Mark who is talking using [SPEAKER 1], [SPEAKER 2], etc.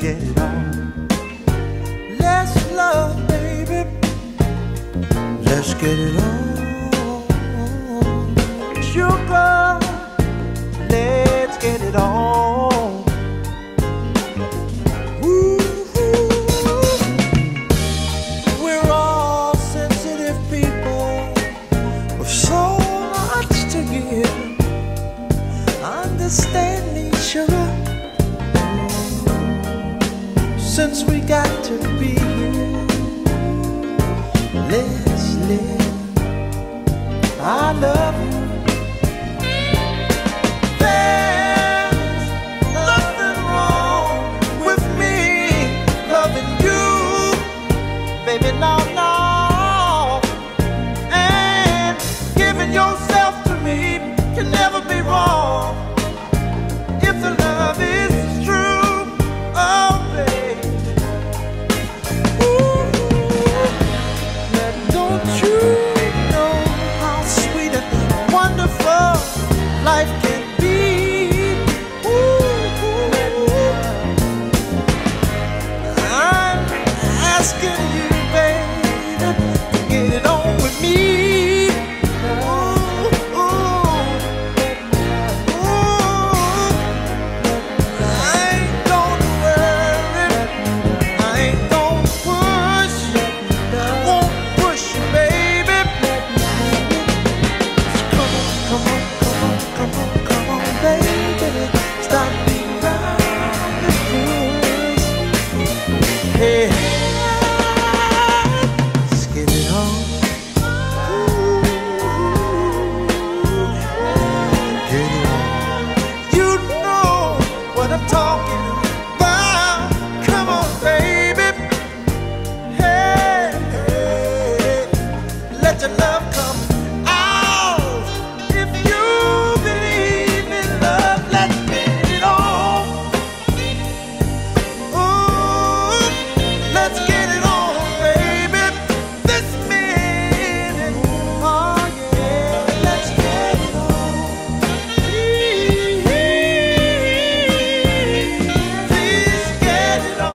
[SPEAKER 1] get on. Let's love, baby. Let's get it on. Sugar, let's get it on. We're all sensitive people with so much to give since we got to be here. Leslie, I love you. There's nothing wrong with me loving you, baby. Now, now. Hey.